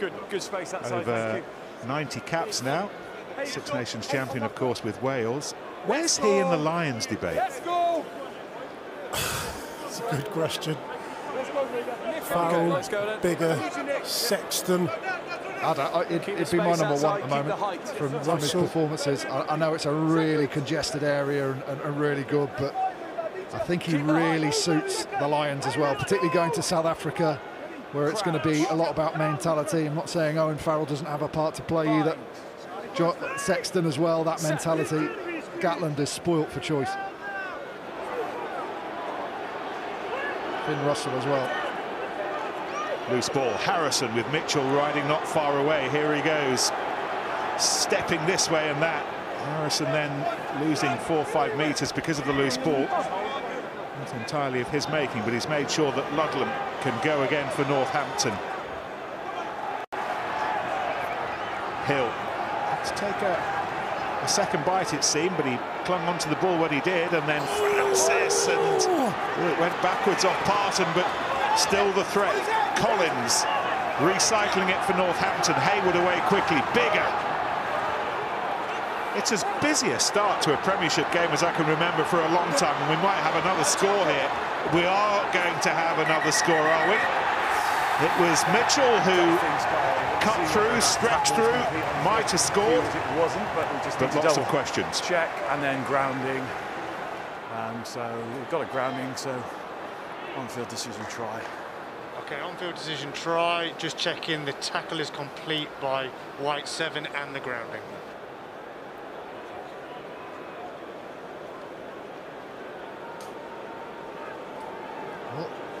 Good, good space that side. Over 90 caps now. Six Nations champion, of course, with Wales. Where's he in the Lions debate? Let's. It's a good question. Farrell, Biggar, Sexton. I don't, I, it, would be my number one at the moment from, from his performances. I, I, know it's a really congested area and, and, and, really good, but I think he really suits the Lions as well, particularly going to South Africa, where it's going to be a lot about mentality. I'm not saying Owen Farrell doesn't have a part to play either. Jo Sexton as well, that mentality. Gatland is spoilt for choice. Finn Russell as well. Loose ball. Harrison with Mitchell riding not far away. Here he goes. Stepping this way and that. Harrison then losing four or five metres because of the loose ball. Not entirely of his making, but he's made sure that Ludlam can go again for Northampton. Hill had to take a, a second bite, it seemed, but he clung onto the ball when he did, and then Francis, and oh, it went backwards off Parton, but still the threat. Collins recycling it for Northampton. Hayward away quickly, Biggar. It's as busy a start to a Premiership game as I can remember for a long time, and we might have another score here. We are going to have another score, are we? It was Mitchell who cut through, stretched through, might have scored. It wasn't, but we just but lots of questions. Check and then grounding, and so we've got a grounding. So on-field decision try. Okay, on-field decision try. Just checking the tackle is complete by White 7 and the grounding.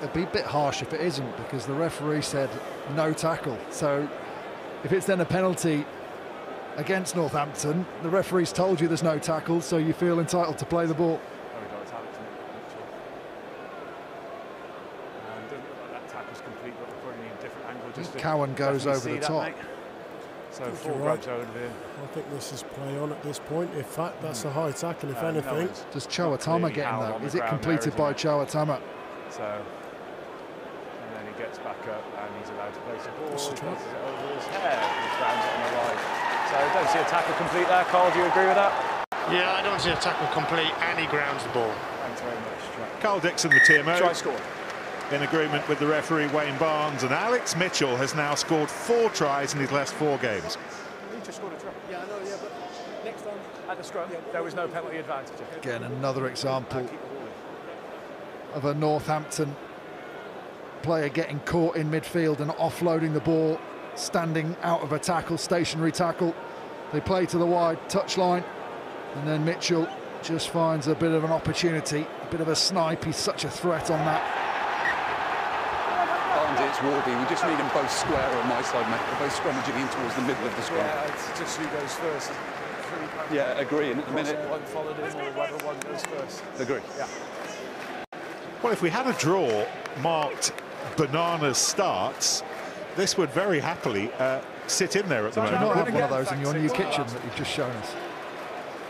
It'd be a bit harsh if it isn't because the referee said no tackle. So if it's then a penalty against Northampton, the referee's told you there's no tackle, so you feel entitled to play the ball. Cowan goes over the top. That, so four right. over there. I think this is play on at this point. In fact, that's mm. a high tackle, if uh, anything. No, Does Choatama get in that? Is it completed by Choatama? So, and then he gets back up and he's allowed to place the ball. He places it over his head. He grounds it on the right. So, I don't see a tackle complete there. Karl, do you agree with that? Yeah, I don't see a tackle complete, and he grounds the ball. Thanks very much. Karl Dickson, the TMO. Try score in agreement with the referee Wayne Barnes and Alex Mitchell has now scored four tries in his last four games. He just scored a try. Yeah, I know, yeah, but next time at the scrum, yeah, there was no penalty advantage. Again, another example of a Northampton player getting caught in midfield and offloading the ball, standing out of a tackle, stationary tackle. They play to the wide touchline, and then Mitchell just finds a bit of an opportunity, a bit of a snipe. He's such a threat on that it's Warby. We just need them both square on my side, mate. They're both scrummaging in towards the middle of the scrum. Yeah, it's just who goes first. Yeah, agree. And at the minute, one followed him, or whether one goes first. Agree. Yeah. Well, if we had a draw marked bananas starts, this would very happily uh, sit in there at the moment. Do you not have one of those in your new kitchen that you've just shown us?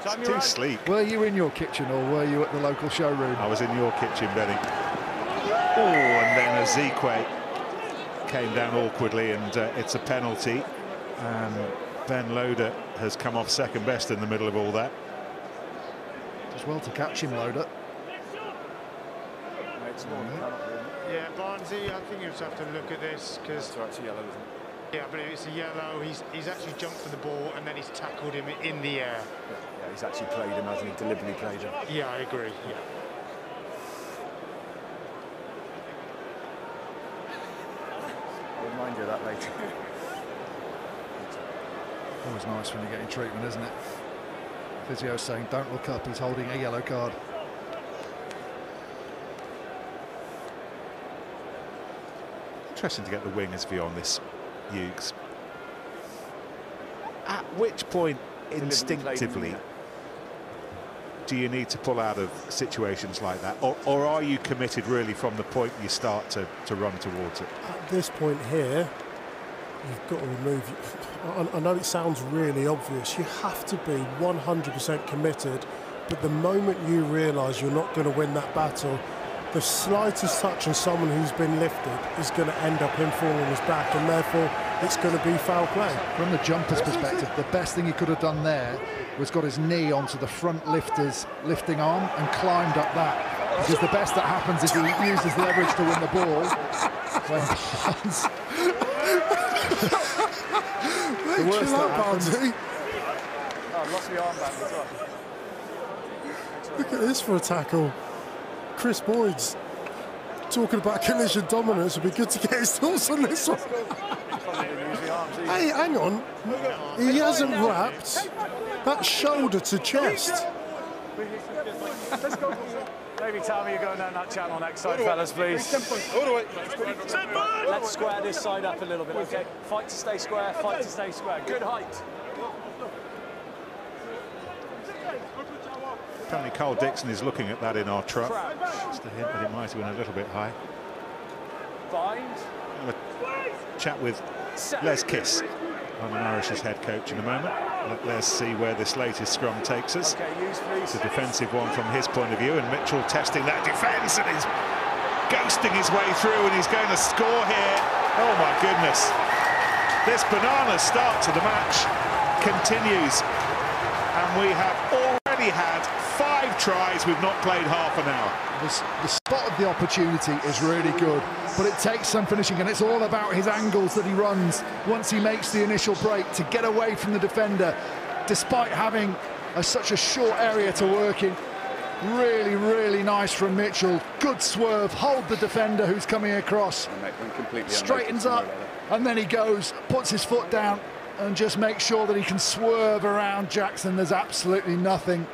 It's too sleek. Were you in your kitchen or were you at the local showroom? I was in your kitchen, Benny. Oh, and then Ezekwe came down awkwardly and uh, it's a penalty and Ben Loader has come off second best in the middle of all that. Does well to catch him, Loader. Yeah, Barnesy, I think you just have to look at this because it's yellow, isn't it? Yeah, but it's a yellow. He's he's actually jumped for the ball and then he's tackled him in the air. Yeah, he's actually played him, hasn't he? Deliberately played him. Yeah, I agree. Yeah. remind you of that later. Always nice when you're getting treatment, isn't it? Physio saying, don't look up, he's holding a yellow card. Interesting to get the wingers view on this, Ugo. At which point, instinctively, do you need to pull out of situations like that? Or, or are you committed really from the point you start to, to run towards it? At this point here, you've got to remove... I, I know it sounds really obvious. You have to be 100% committed, but the moment you realise you're not going to win that battle, the slightest touch on someone who's been lifted is going to end up him falling on his back, and therefore it's going to be foul play. From the jumper's perspective, the best thing he could have done there was got his knee onto the front lifter's lifting arm and climbed up that. Because the best that happens is he uses the leverage to win the ball. When the worst that happens... Oh, lost my arm back as well. Look at this for a tackle. Chris Boyd's talking about collision dominance. It'd be good to get his thoughts on this one. hey, hang on. He hasn't wrapped that shoulder to chest. Let's go. Maybe tell me you're going down that channel next side, fellas, please. Let's square this side up a little bit, okay? Fight to stay square, fight to stay square. Good height. Apparently Karl Dickson is looking at that in our truck. Just a hint that it might have been a little bit high. A chat with Les Kiss, London Irish's head coach in a moment. Let Les see where this latest scrum takes us. Okay, it's a defensive one from his point of view, and Mitchell testing that defence and he's ghosting his way through and he's going to score here. Oh my goodness. This banana start to the match continues and we have already had five tries, we've not played half an hour. The, the, spot of the opportunity is really good, but it takes some finishing, and it's all about his angles that he runs once he makes the initial break to get away from the defender, despite having a, such a short area to work in. Really, really nice from Mitchell. Good swerve, hold the defender who's coming across. Straightens up, and then he goes, puts his foot down, and just make sure that he can swerve around Jackson. There's absolutely nothing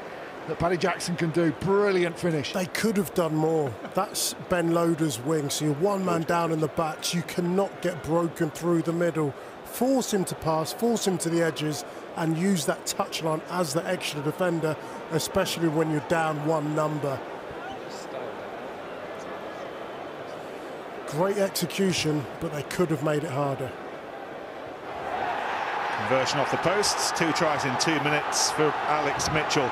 that Paddy Jackson can do. Brilliant finish. They could have done more. That's Ben Loader's wing. So you're one man down in the backs. You cannot get broken through the middle. Force him to pass, force him to the edges, and use that touchline as the extra defender, especially when you're down one number. Great execution, but they could have made it harder. Conversion off the posts, two tries in two minutes for Alex Mitchell.